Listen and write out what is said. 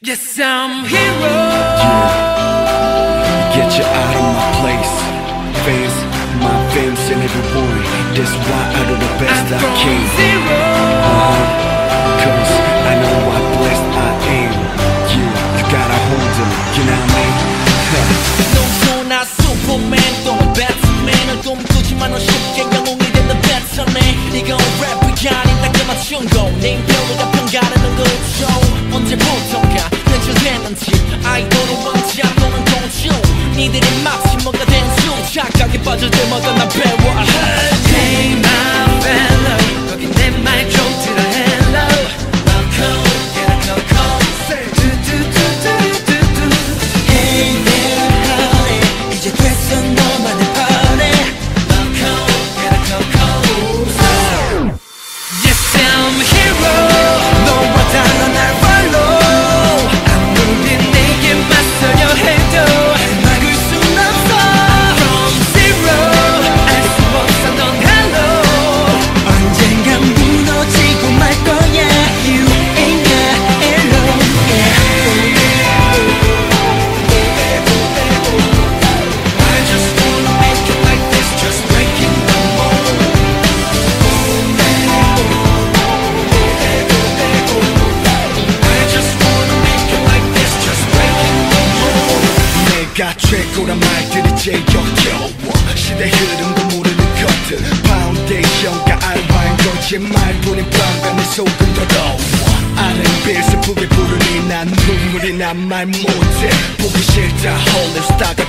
Yes, I'm hero. Yeah. Get you out of my place. Fans, my fans and everyone. That's why I do the best I'm I from can. zero. Cause I know how blessed I am. Yeah, you gotta hold them, you know what I mean? 농소나 슈퍼맨 또는 배트맨을 꿈꾸지만 쉽게 영웅이 되는 배터네 이건 랩이 아닌 딱 맞춘 거네 별로가 평가하는 거죠 언제부턴가 변질됐는지 아이돌을 왕자 또는 공주. 니들이 마치 뭐가 된수. 착각에 빠질 때마다 난 배워 내가 최고란 말들이 제일 역겨워. 시대 흐름도 모르는 것들 파운데이션과 알바인 거짓말뿐인 빵과 내 속은 더러워. 빌 슬프게 부르니 난 눈물이 난 말 못해. 보기 싫다 홀리스타가